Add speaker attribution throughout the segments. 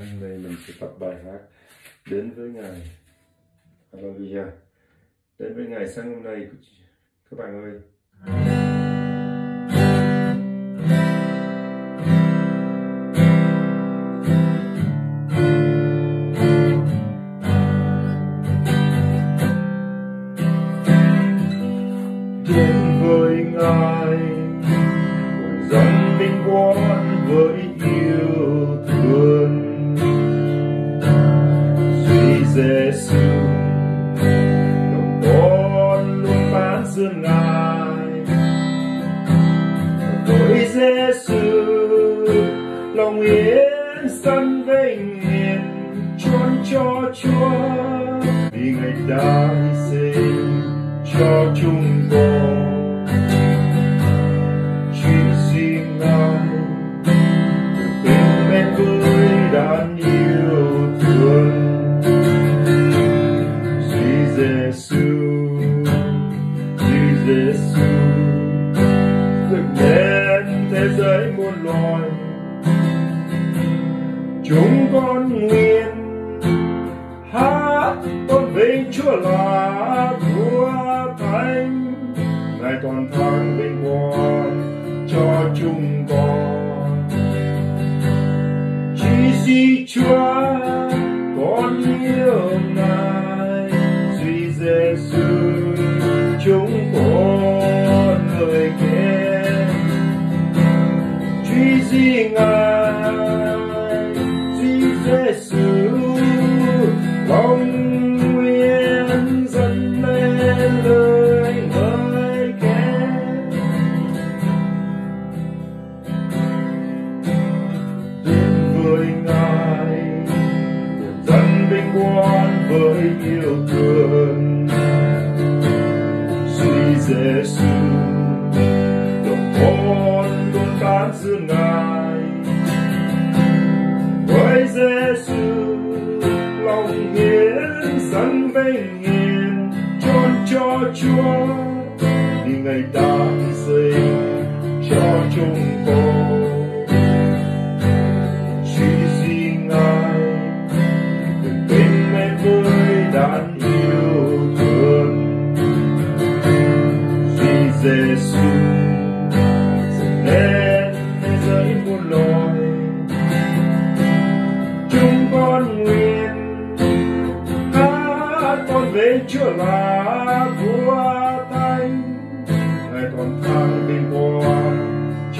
Speaker 1: Hôm nay mình sẽ tập bài hát đến với ngày Hallelujah. Đến với ngày sáng hôm nay các bạn ơi. Đến sân vinh hiển chôn cho Chúa. Vì ngài đã hy sinh cho chúng con chỉ riêng ngài được bên bên với đàn yêu thương. Duy Giêsu duy Giêsu được đến thế giới muôn loài chúng con nguyện, hát tôn vinh Chúa là vua thánh. Ngài toàn thắng vinh quang cho chúng con. Chỉ gì Chúa, con yêu ngài. Yêu thương. Duy Giêsu lòng con luôn tán dương ngài. Với Giêsu lòng hiến dâng vinh hiển chôn cho Chúa. Vì ngày đã hy sinh cho chúng con. Giêsu. Dâng lên thế giới muôn loài, chúng con nguyện hát con về Chúa là vua thánh. Ngài toàn thăng vinh quang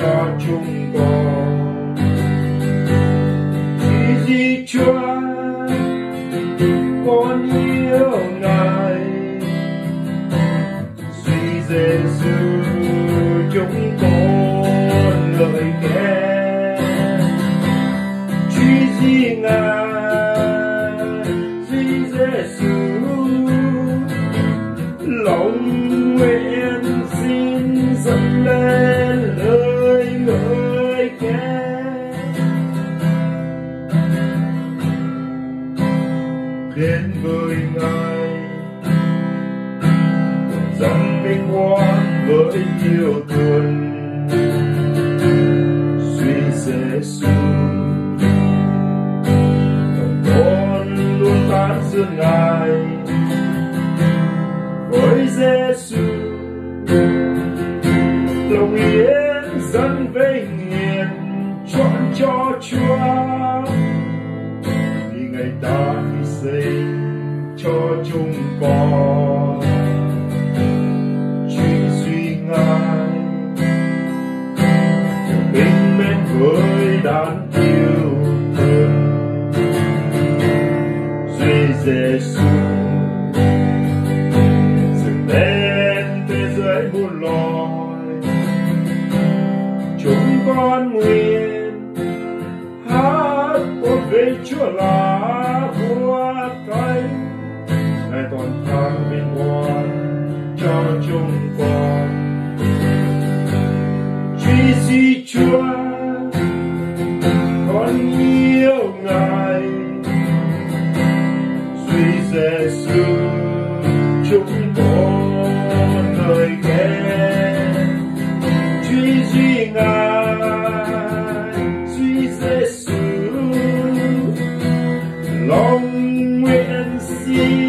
Speaker 1: cho chúng con. Chỉ di Chúa? Dâng vinh quang với yêu thương duy Giêsu lòng con luôn tán dương ngài với Giêsu lòng yên dâng vinh hiển chọn cho Chúa vì ngài đã hy sinh cho chúng con Giêsu dừng bên thế giới muôn loài chúng con nguyện hát tôn vinh Chúa là vua thánh. Ngài toàn thắng bình an cho chúng con. Jesus Chúa, con yêu ngài. Jesusu, chúng nơi khen. Chúa duy ngài, Chúa lòng nguyện xin